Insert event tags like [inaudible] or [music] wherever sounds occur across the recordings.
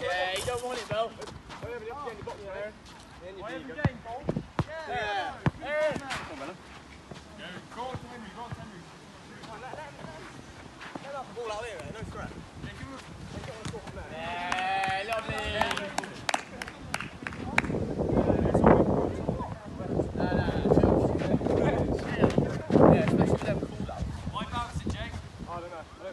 Yeah, you don't want it, Bill. Yeah. Yeah, lovely. No, no, no. Yeah, especially with them cool out. Why bounce it, Jake? Don't even know how.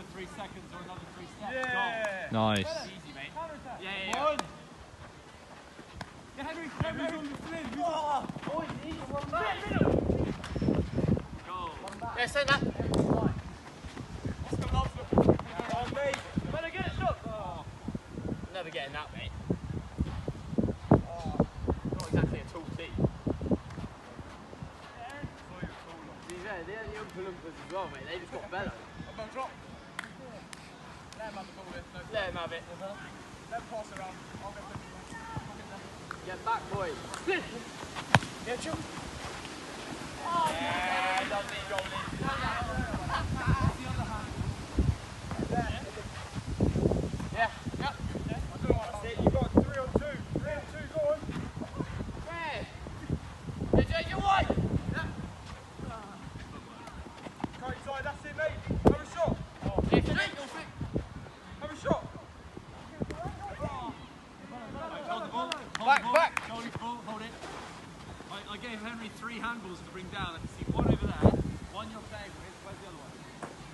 another three seconds or another three steps. Yeah. Nice. Easy, mate. Yeah, yeah, yeah. Yeah, Henry, Henry's on the flip. Goal. Yeah, send that. Never getting that, mate. Oh, not exactly a tall team. To be they're the Oompa Loompas as well, mate. They just got better. Let him have it. Let pass around. Get back, boys. Get you. Yeah, lovely, Goldie. [laughs] Yeah, yeah. Where? Yeah, Jake, you're white. Yeah, Jake, you're fit. Hold the ball. Hold Back, the ball. back. Goalie ball, hold it. I, I gave Henry three handballs to bring down. I can see one over there, one you're playing with. Where's the other one?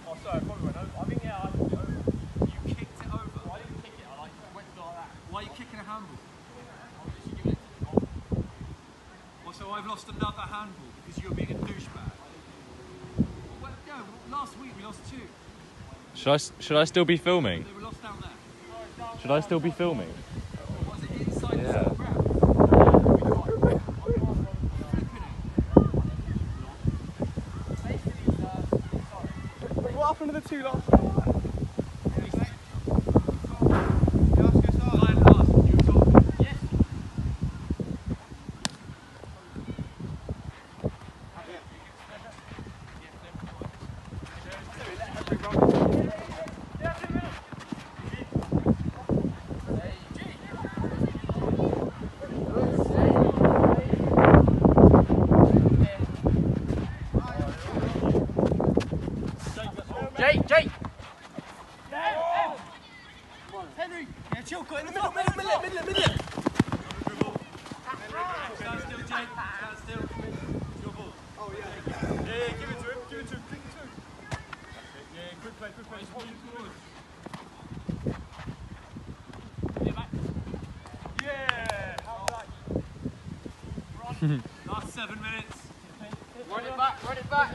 Oh, sorry, probably went over. I think yeah, I went over. Oh. You kicked it over. I didn't kick it, I like went like that. Why are you kicking a handball? I'll just give it to the oh, Well, so I've lost another handball because you're being a douchebag. Well, no, last week we lost two. Should I, s- should I still be filming? They were lost down there. Should I still be filming? Was it inside Yeah. To the two last? Jake, Jake. Henry. Yeah, chill, cut middle, middle, middle, middle, middle. Stand still, Jake. Stand still. Liverpool. Oh yeah. Yeah, give it to him. Give it to him. Give it to him. Quick play, quick play. It's your ball. Last seven minutes. Run it back, run it back.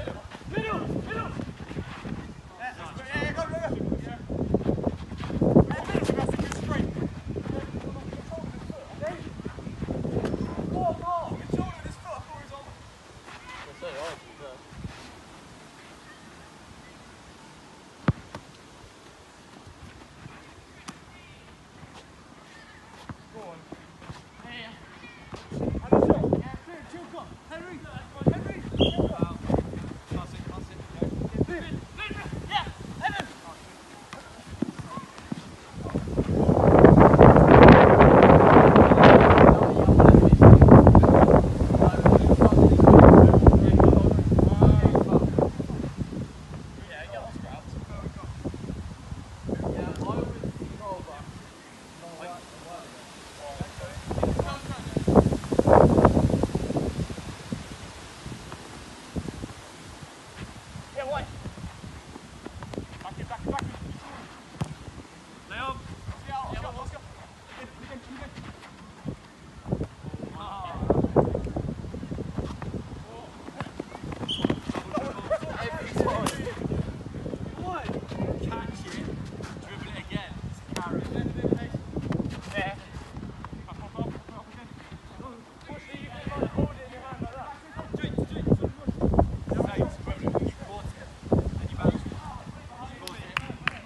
这有几个